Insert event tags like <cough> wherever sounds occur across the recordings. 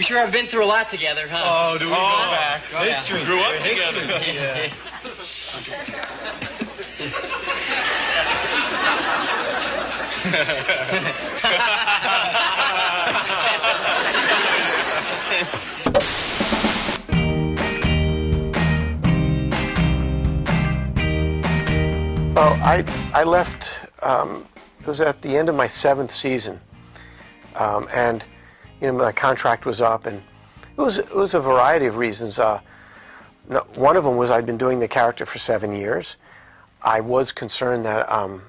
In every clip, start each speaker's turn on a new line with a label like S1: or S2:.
S1: We sure have been through a lot together, huh?
S2: Oh, do we go back?
S3: History.
S2: Grew up together.
S3: Yeah. <laughs>
S4: Well, I, I left, um, it was at the end of my seventh season. Um, and, you know, my contract was up, and it was, it was a variety of reasons. Uh, one of them was I'd been doing the character for seven years. I was concerned that um,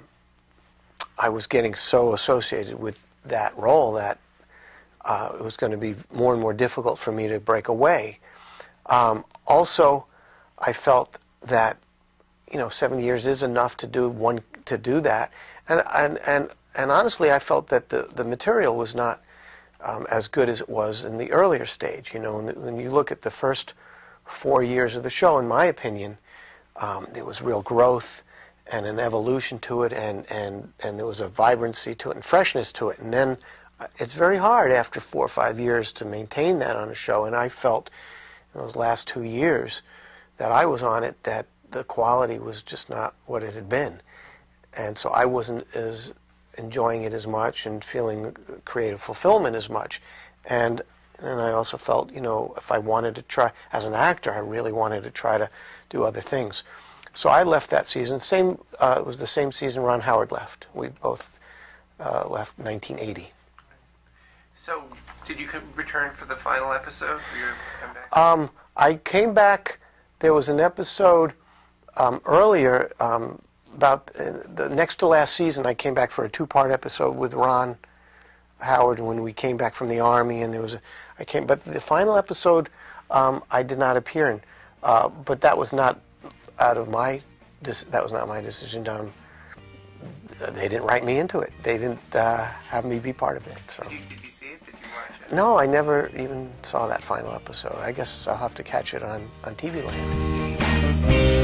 S4: I was getting so associated with that role that uh, it was going to be more and more difficult for me to break away. Um, also, I felt that you know seven years is enough to do one to do that, and and and and honestly, I felt that the the material was not um, as good as it was in the earlier stage. You know, when, you look at the first four years of the show, in my opinion, um, there was real growth and an evolution to it, and and and there was a vibrancy to it and freshness to it, and then. uh, It's very hard after four or five years to maintain that on a show, and I felt in those last two years that I was on it that the quality was just not what it had been. And so I wasn't as enjoying it as much and feeling creative fulfillment as much. And and I also felt, you know, if I wanted to try as an actor, I really wanted to try to do other things. So I left that season. Same, uh, it was the same season Ron Howard left. We both uh, left 1980.
S5: So, did you come, return for the final episode? Were you come back?
S4: Um, I came back. There was an episode um, earlier um, about uh, the next to last season. I came back for a two-part episode with Ron Howard when we came back from the army, and there was a. I came, but the final episode um, I did not appear in. Uh, but that was not out of my. That was not my decision. Um, they didn't write me into it. They didn't uh, have me be part of it. So.
S5: did, you, did you see it? Did you watch it?
S4: No, I never even saw that final episode. I guess I'll have to catch it on, on TV Land.